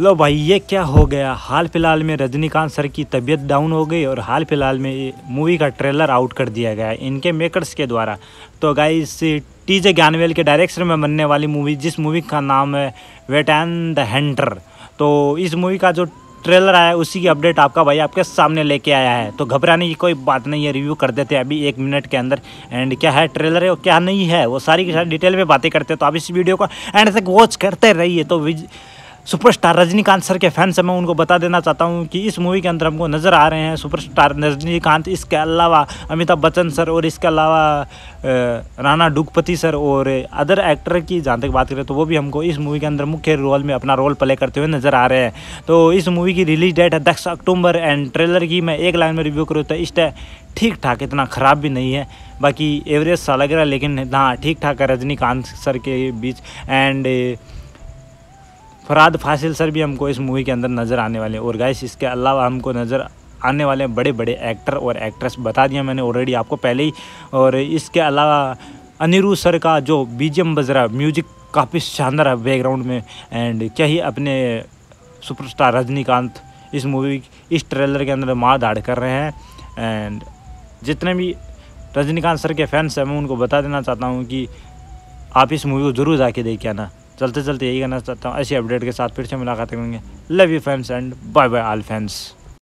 लो भाई, ये क्या हो गया? हाल फ़िलहाल में रजनीकांत सर की तबीयत डाउन हो गई और हाल फ़िलहाल में मूवी का ट्रेलर आउट कर दिया गया है इनके मेकर्स के द्वारा। तो गाइस टी जे ज्ञानवेल के डायरेक्शन में बनने वाली मूवी जिस मूवी का नाम है वेट एंड द हैंटर तो इस मूवी का जो ट्रेलर आया उसी की अपडेट आपका भाई आपके सामने लेके आया है। तो घबराने की कोई बात नहीं है रिव्यू कर देते हैं अभी एक मिनट के अंदर। एंड क्या है ट्रेलर है और क्या नहीं है? वो सारी की सारी डिटेल में बातें करते हैं। तो आप इस वीडियो को एंड तक वॉच करते रहिए। तो सुपरस्टार रजनीकांत सर के फैंस हैं, मैं उनको बता देना चाहता हूँ कि इस मूवी के अंदर हमको नज़र आ रहे हैं सुपरस्टार रजनीकांत, इसके अलावा अमिताभ बच्चन सर और इसके अलावा राणा डुगपति सर और अदर एक्टर की जहाँ तक बात करें तो वो भी हमको इस मूवी के अंदर मुख्य रोल में अपना रोल प्ले करते हुए नज़र आ रहे हैं। तो इस मूवी की रिलीज़ डेट है दस अक्टूबर एंड ट्रेलर की, मैं एक लाइन में रिव्यू करूँ तो इस ठीक ठाक इतना ख़राब भी नहीं है, बाकी एवरेज सा लग रहा है, लेकिन हाँ ठीक ठाक है रजनीकांत सर के बीच एंड फराद फासिल सर भी हमको इस मूवी के अंदर नज़र आने वाले हैं। और गाइस इसके अलावा हमको नज़र आने वाले बड़े बड़े एक्टर और एक्ट्रेस बता दिया मैंने ऑलरेडी आपको पहले ही। और इसके अलावा अनिरुद्ध सर का जो बीजीएम बज रहा म्यूज़िक काफ़ी शानदार है बैकग्राउंड में। एंड क्या ही अपने सुपरस्टार रजनीकांत इस मूवी इस ट्रेलर के अंदर मार दाड़ कर रहे हैं। एंड जितने भी रजनीकांत सर के फैंस हैं, मैं उनको बता देना चाहता हूँ कि आप इस मूवी को ज़रूर जाके देख आना चलते चलते यही कहना चाहता हूँ। ऐसी अपडेट के साथ फिर से मुलाकात करेंगे love you fans and bye bye all fans